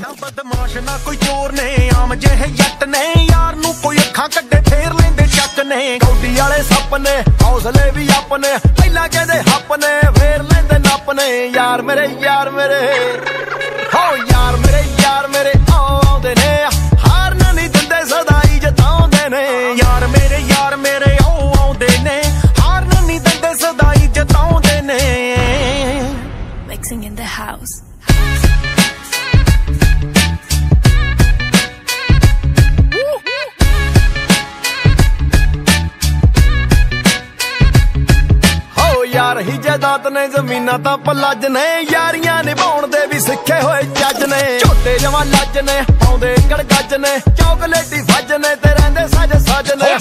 ਨਾ ਬਦਮਾਸ਼ ਨਾ ਕੋਈ ਚੋਰ ਨੇ ਆਮ ਜਿਹੇ ਜੱਟ ਨੇ ਯਾਰ ਨੂੰ ਕੋਈ ਅੱਖਾਂ ਕੱਢੇ ਫੇਰ ਲੈਂਦੇ ਚੱਕ ਨੇ ਕੌਡੀ ਵਾਲੇ ਸੱਪ ਨੇ ਹੌਸਲੇ ਵੀ ਆਪਣੇ ਪਹਿਲਾਂ ਕਹਿੰਦੇ ਹੱਪ ਨੇ ਫੇਰ ਲੈਂਦੇ ਨੱਪ ਨੇ ਯਾਰ ਮੇਰੇ ਯਾਰ ਮੇਰੇ ਹੋ ਯਾਰ ਮੇਰੇ ਯਾਰ ਮੇਰੇ ਆਉਂਦੇ ਨੇ ਹਾਰ ਨਾ ਨਹੀਂ ਦਿੰਦੇ ਸਦਾ ਹੀ ਜਤਾਉਂਦੇ ਨੇ ਯਾਰ ਮੇਰੇ ਯਾਰ ਮੇਰੇ ਆਉਂਦੇ ਨੇ ਹਾਰ ਨਾ ਨਹੀਂ ਦਿੰਦੇ ਸਦਾ ਹੀ ਜਤਾਉਂਦੇ ਨੇ Mixing in the house. ਹੋ ਹੀ ਜਾਇਦਾਦ ਨੇ, ਜ਼ਮੀਨਾਂ ਤਾਂ ਪੱਲਜ ਨੇ, ਯਾਰੀਆਂ ਨਿਭਾਉਣ ਦੇ ਵੀ ਸਿੱਖੇ ਹੋਏ ਜੱਜ ਨੇ। ਝੋਟੇ ਜਵਾਂ ਲੱਜ ਨੇ ਪਾਉਂਦੇ ਗੜਗੱਜ ਨੇ, ਚੌਕਲੇਟੀ ਸੱਜ ਨੇ ਤੇ ਰਹਿੰਦੇ ਸੱਜ ਸੱਜ ਨੇ।